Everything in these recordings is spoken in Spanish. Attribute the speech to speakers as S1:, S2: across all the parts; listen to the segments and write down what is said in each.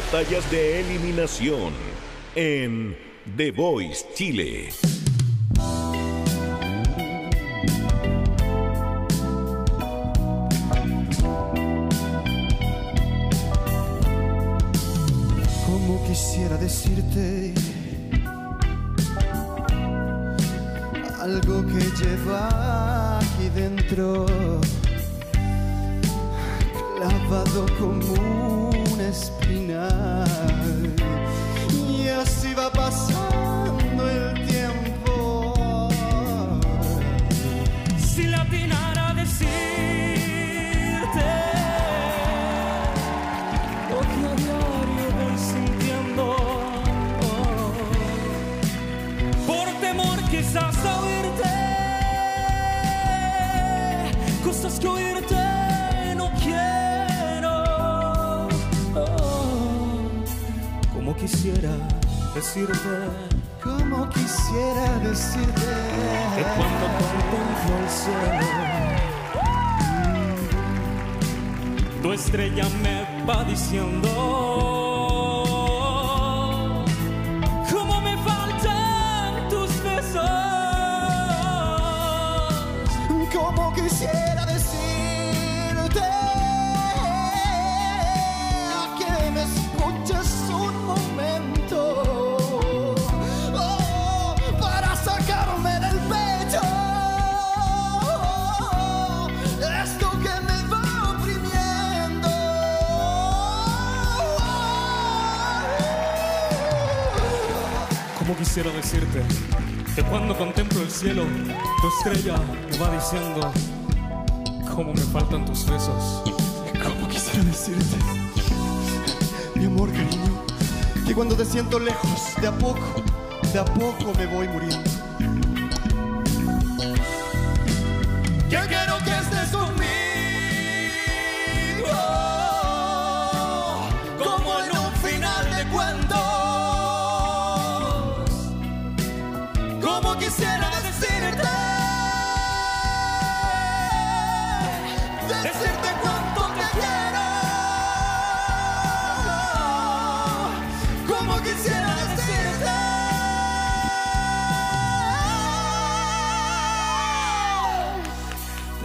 S1: batallas de eliminación en The Voice Chile.
S2: Como quisiera decirte algo que lleva aquí dentro, clavado como una
S3: decirte Como quisiera decirte. Que cuando contemplo el cielo, tu estrella me va diciendo
S2: Como quisiera decirte que
S3: cuando contemplo el cielo, tu estrella me va diciendo cómo me faltan tus besos.
S2: Como quisiera decirte, mi amor, cariño, que cuando te siento lejos, de a poco, de a poco me voy muriendo. Que quiero quisiera decirte, decirte cuánto te quiero. Como quisiera decirte,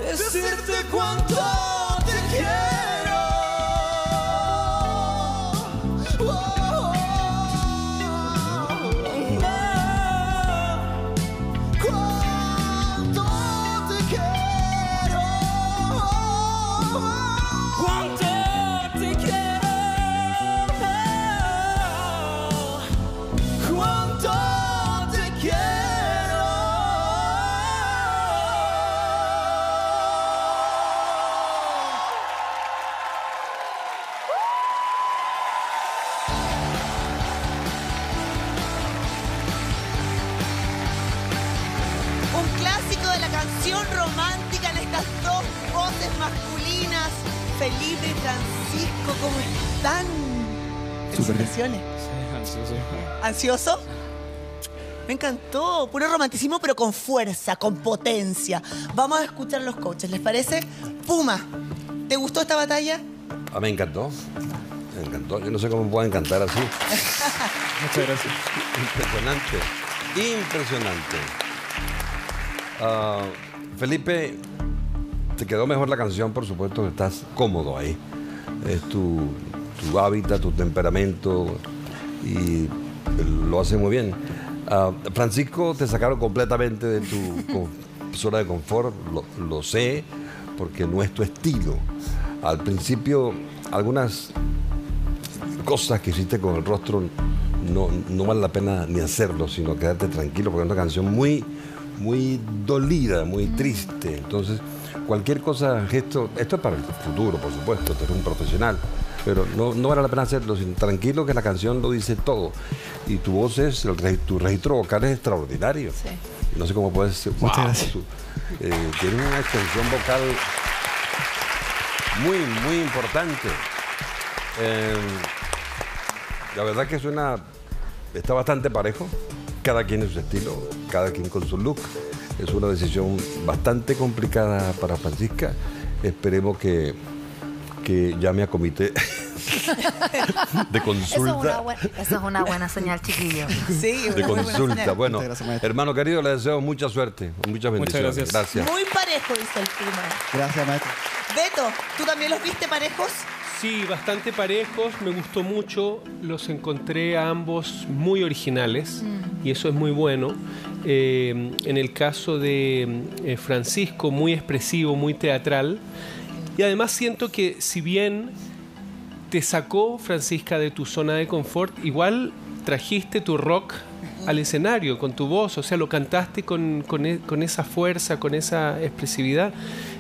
S2: decirte cuánto te quiero.
S4: Canción romántica en estas dos voces masculinas. Felipe y Francisco, ¿cómo están? Felicitaciones. ¿Ansioso? Me encantó. Puro romanticismo, pero con fuerza, con potencia. Vamos a escuchar a los coaches, ¿les parece? Puma, ¿te gustó esta batalla?
S5: Ah, me encantó. Me encantó. Yo no sé cómo me puede encantar así.
S3: Muchas gracias.
S5: Impresionante. Impresionante. Ah, Felipe, te quedó mejor la canción, por supuesto, que estás cómodo ahí. Es tu, tu hábitat, tu temperamento y lo hace muy bien. Ah, Francisco, te sacaron completamente de tu zona de confort, lo, lo sé, porque no es tu estilo. Al principio, algunas cosas que hiciste con el rostro no, no vale la pena ni hacerlo, sino quedarte tranquilo, porque es una canción muy, muy dolida, muy triste. Entonces, cualquier cosa, gesto, esto es para el futuro, por supuesto, tú eres un profesional, pero no, no vale la pena hacerlo, sino tranquilo que la canción lo dice todo. Y tu voz es, el tu registro vocal es extraordinario.
S4: Sí.
S5: No sé cómo puedes ser.
S2: Muchas
S5: wow,
S2: gracias.
S5: su- eh, tienes una extensión vocal muy, muy importante. Eh, la verdad que suena, está bastante parejo. Cada quien en su estilo, cada quien con su look. Es una decisión bastante complicada para Francisca. Esperemos que, que llame a comité de
S6: Eso es, una
S5: consulta.
S6: buena, eso es una buena señal, chiquillo.
S4: Sí,
S5: De
S4: una buena
S5: consulta.
S4: señal.
S5: Bueno, hermano querido, le deseo mucha suerte, muchas bendiciones.
S3: gracias.
S5: gracias.
S4: Muy parejo, dice el Puma.
S2: Gracias, maestro.
S4: Beto, ¿tú también los viste parejos?
S7: Sí, bastante parejos, me gustó mucho, los encontré a ambos muy originales y eso es muy bueno. Eh, en el caso de eh, Francisco, muy expresivo, muy teatral. Y además siento que si bien te sacó Francisca de tu zona de confort, igual trajiste tu rock al escenario con tu voz, o sea, lo cantaste con, con e- con esa fuerza, con esa expresividad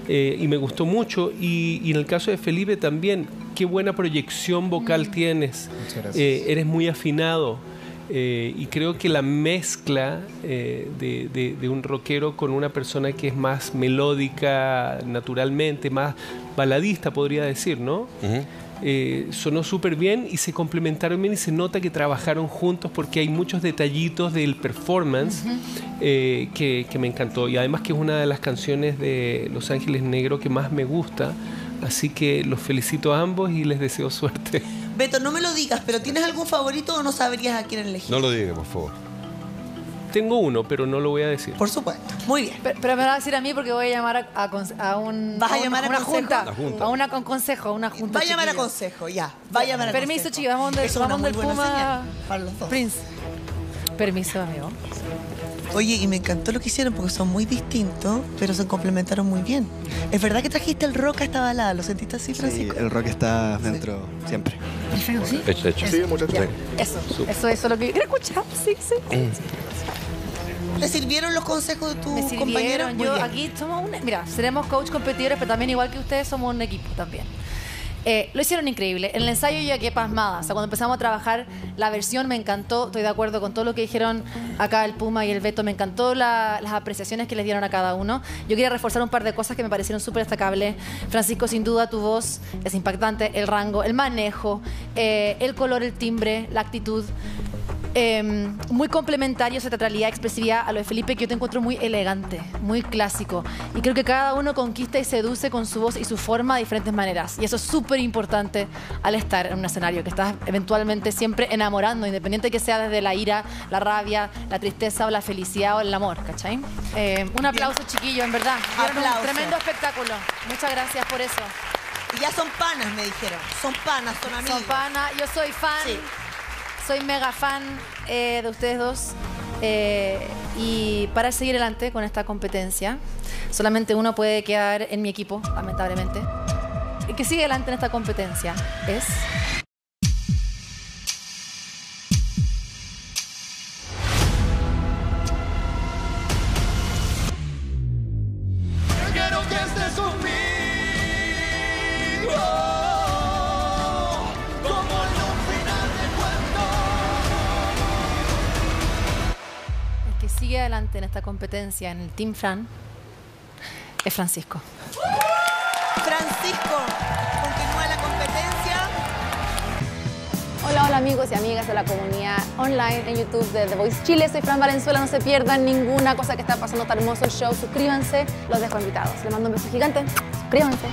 S7: eh, y me gustó mucho. Y, y en el caso de Felipe también, qué buena proyección vocal tienes,
S3: Muchas gracias.
S7: Eh, eres muy afinado. eh, y creo que la mezcla eh, de, de- de un rockero con una persona que es más melódica naturalmente, más baladista podría decir, ¿no? Eh, sonó súper bien y se complementaron bien y se nota que trabajaron juntos porque hay muchos detallitos del performance eh, que, que me encantó y además que es una de las canciones de Los Ángeles Negros que más me gusta así que los felicito a ambos y les deseo suerte
S4: Beto, no me lo digas, pero ¿tienes algún favorito o no sabrías a quién elegir?
S5: No lo diga, por favor.
S7: Tengo uno pero no lo voy a decir
S4: Por supuesto. Muy bien.
S6: Pero, pero me lo va a decir a mí porque voy a llamar a, a un.
S4: ¿Vas a
S6: un-
S4: llamar a
S6: una junta,
S5: junta.
S6: A una con consejo, a una junta.
S4: Va a llamar a consejo, ya. Va a llamar a
S6: Permiso,
S4: consejo.
S6: chiquillos, vamos del,
S4: Eso es una
S6: vamos
S4: buena
S6: Puma.
S4: para los dos.
S6: Prince. Permiso, amigo.
S4: Oye, y me encantó lo que hicieron porque son muy distintos, pero se complementaron muy bien. ¿Es verdad que trajiste el rock a esta balada? ¿Lo sentiste así,
S2: Sí,
S4: Francisco?
S2: el rock está dentro siempre.
S6: Perfecto, ¿sí?
S5: Hecho, hecho.
S2: Sí, muchas
S6: Ya.
S2: gracias.
S6: Eso, eso, eso es lo que escuchar. Sí, sí.
S4: ¿Te sirvieron los consejos de tu
S6: Me
S4: compañero?
S6: sirvieron.
S4: Muy
S6: Yo
S4: bien.
S6: aquí somos un. Mira, seremos coach competidores, pero también igual que ustedes somos un equipo también. Eh, lo hicieron increíble. En el ensayo yo quedé pasmada. O sea, cuando empezamos a trabajar, la versión me encantó. Estoy de acuerdo con todo lo que dijeron acá el Puma y el Beto. Me encantó la- las apreciaciones que les dieron a cada uno. Yo quería reforzar un par de cosas que me parecieron súper destacables. Francisco, sin duda, tu voz es impactante. El rango, el manejo, eh, el color, el timbre, la actitud. Eh, muy complementario esa teatralidad, expresividad a lo de Felipe, que yo te encuentro muy elegante, muy clásico. Y creo que cada uno conquista y seduce con su voz y su forma de diferentes maneras. Y eso es súper importante al estar en un escenario, que estás eventualmente siempre enamorando, independiente que sea desde la ira, la rabia, la tristeza o la felicidad o el amor, ¿cachai? Eh, un aplauso, chiquillo, en verdad. Dieron un
S4: Aplauso.
S6: tremendo espectáculo. Muchas gracias por eso.
S4: Y ya son panas, me dijeron. Son panas, son amigos.
S6: Son pana, yo soy fan,
S4: Sí.
S6: Soy mega fan eh, de ustedes dos. eh, y para seguir adelante con esta competencia, solamente uno puede quedar en mi equipo, lamentablemente. El que sigue adelante en esta competencia es. Adelante en esta competencia, en el Team Fran, es Francisco.
S4: Francisco, continúa la competencia.
S8: Hola, hola amigos y amigas de la comunidad online en YouTube de The Voice Chile. Soy Fran Valenzuela. No se pierdan ninguna cosa que está pasando. Está hermoso el show. Suscríbanse. Los dejo invitados. Les mando un beso gigante. Suscríbanse.